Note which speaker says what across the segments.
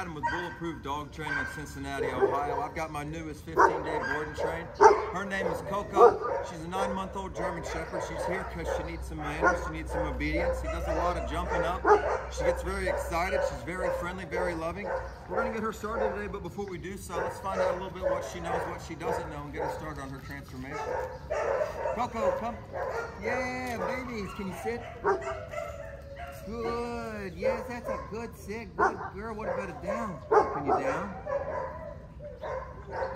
Speaker 1: Adam with Bulletproof Dog Training in Cincinnati, Ohio. I've got my newest 15-day board and train. Her name is Coco. She's a nine-month-old German Shepherd. She's here because she needs some manners. She needs some obedience. She does a lot of jumping up. She gets very excited. She's very friendly, very loving. We're going to get her started today, but before we do so, let's find out a little bit what she knows, what she doesn't know, and get her started on her transformation. Coco, come. Yeah, babies, can you sit? Good. Yes, that's a good sit. Good girl. What about a down? Can you down?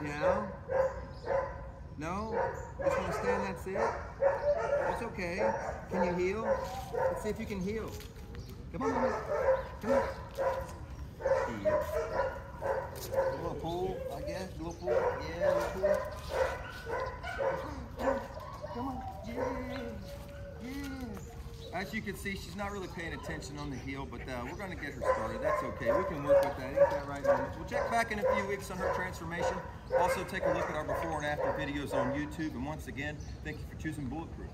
Speaker 1: Down? No? Just want to stand, that's it? It's okay. Can you heel? Let's see if you can heel. Come on. Come on. Heel. A little pull, I guess. A little pull. Yeah, a little pull. Come on. Come on. Yeah. Yeah. As you can see, she's not really paying attention on the heel, but uh, we're going to get her started. That's okay. We can work with that. Ain't that right, Mama? We'll check back in a few weeks on her transformation. Also, take a look at our before and after videos on YouTube. And once again, thank you for choosing Bulletproof.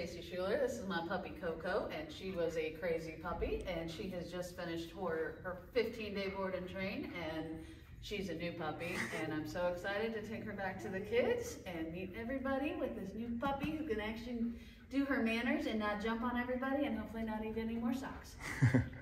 Speaker 2: Stacy Schuler. This is my puppy Coco, and she was a crazy puppy, and she has just finished her, her 15 day board and train, and she's a new puppy, and I'm so excited to take her back to the kids and meet everybody with this new puppy who can actually do her manners and not jump on everybody and hopefully not eat any more socks.